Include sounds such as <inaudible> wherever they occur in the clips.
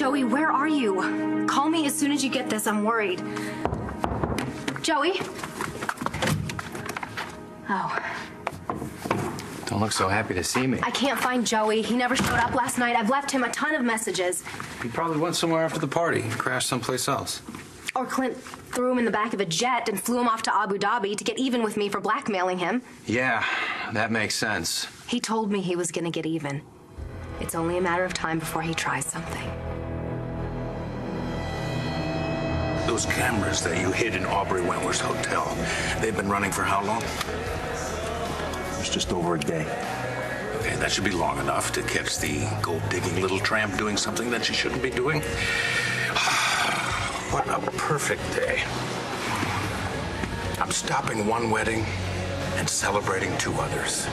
Joey, where are you? Call me as soon as you get this. I'm worried. Joey? Oh, Don't look so happy to see me. I can't find Joey. He never showed up last night. I've left him a ton of messages. He probably went somewhere after the party, and crashed someplace else. Or Clint threw him in the back of a jet and flew him off to Abu Dhabi to get even with me for blackmailing him. Yeah, that makes sense. He told me he was gonna get even. It's only a matter of time before he tries something. Those cameras that you hid in Aubrey Wentworth's hotel, they've been running for how long? It's just over a day. Okay, that should be long enough to catch the gold digging little tramp doing something that she shouldn't be doing. <sighs> what a perfect day. I'm stopping one wedding and celebrating two others.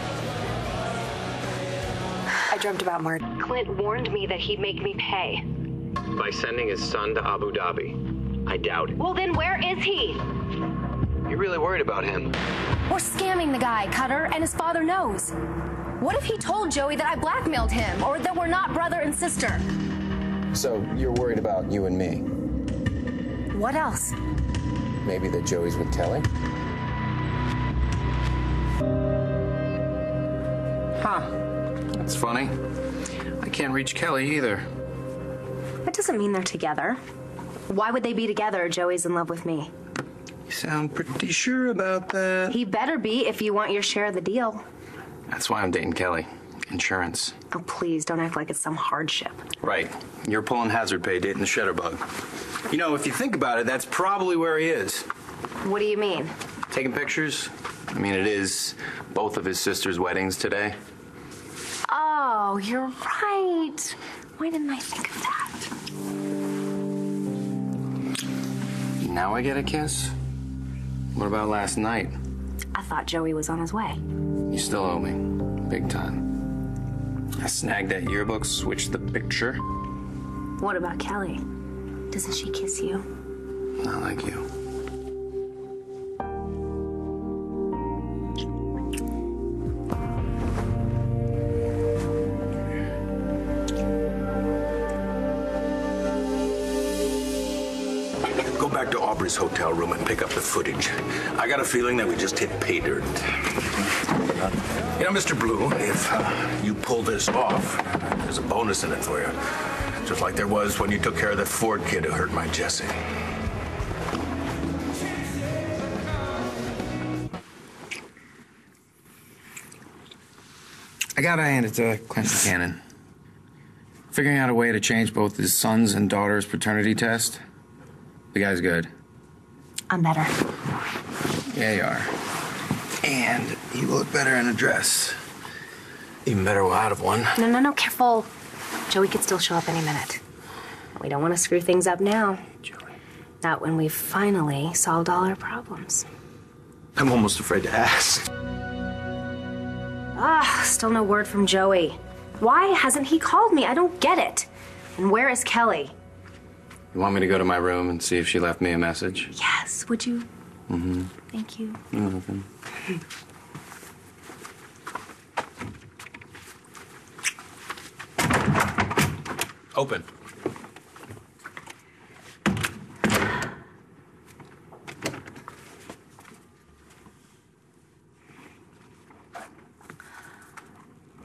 I dreamt about Marty. Clint warned me that he'd make me pay. By sending his son to Abu Dhabi. I doubt it. Well, then where is he? You're really worried about him. We're scamming the guy, Cutter, and his father knows. What if he told Joey that I blackmailed him or that we're not brother and sister? So you're worried about you and me? What else? Maybe that Joey's with Kelly? Huh. That's funny. I can't reach Kelly either. That doesn't mean they're together. Why would they be together? Joey's in love with me. You sound pretty sure about that. He better be if you want your share of the deal. That's why I'm dating Kelly. Insurance. Oh, please don't act like it's some hardship. Right. You're pulling hazard pay dating the Shutterbug. You know, if you think about it, that's probably where he is. What do you mean? Taking pictures? I mean, it is both of his sister's weddings today. Oh, you're right. Why didn't I think of that? Now I get a kiss? What about last night? I thought Joey was on his way. You still owe me. Big time. I snagged that yearbook, switched the picture. What about Kelly? Doesn't she kiss you? Not like you. Back to Aubrey's hotel room and pick up the footage. I got a feeling that we just hit pay dirt. You know, Mr. Blue, if you pull this off, there's a bonus in it for you. Just like there was when you took care of that Ford kid who hurt my Jesse. I gotta hand it to Clint Cannon. Figuring out a way to change both his son's and daughter's paternity test. The guy's good. I'm better. Yeah, you are. And you look better in a dress. Even better out of one. No, no, no, careful. Joey could still show up any minute. We don't want to screw things up now. Joey. Not when we've finally solved all our problems. I'm almost afraid to ask. Ah, still no word from Joey. Why hasn't he called me? I don't get it. And where is Kelly? You want me to go to my room and see if she left me a message? Yes, would you? Mm-hmm. Thank you. You're welcome. Open.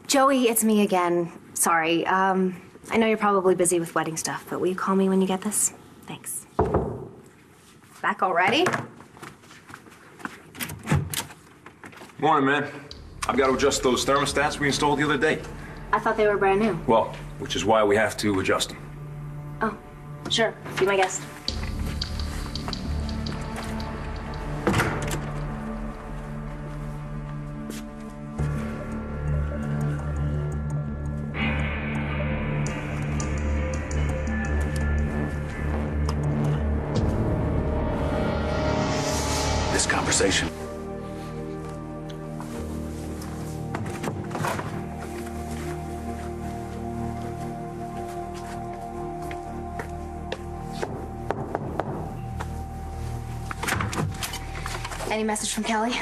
Joey, it's me again. Sorry. Um, I know you're probably busy with wedding stuff, but will you call me when you get this? Thanks. Back already? Morning, man. I've got to adjust those thermostats we installed the other day. I thought they were brand new. Well, which is why we have to adjust them. Oh, sure. Be my guest. Conversation. Any message from Kelly?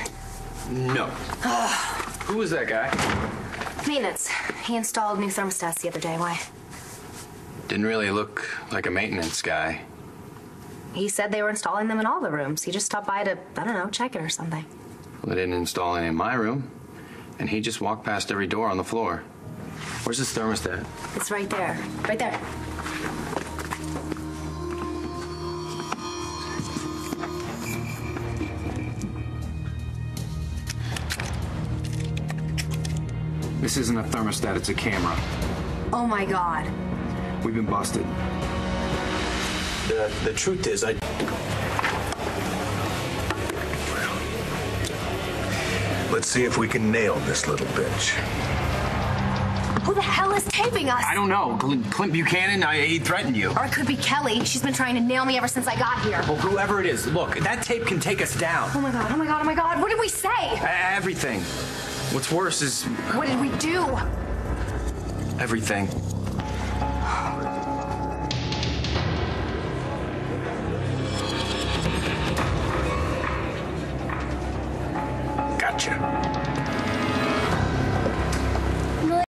No. Ah. Who was that guy? Maintenance. He installed new thermostats the other day. Why? Didn't really look like a maintenance guy. He said they were installing them in all the rooms. He just stopped by to, I don't know, check it or something. Well, they didn't install any in my room. And he just walked past every door on the floor. Where's his thermostat? It's right there. Right there. This isn't a thermostat, it's a camera. Oh my god. We've been busted. The, the truth is, I. Let's see if we can nail this little bitch. Who the hell is taping us? I don't know. Clint, Clint Buchanan, I, he threatened you. Or it could be Kelly. She's been trying to nail me ever since I got here. Well, whoever it is, look, that tape can take us down. Oh my god, oh my god, oh my god. What did we say? Everything. What's worse is What did we do? everything.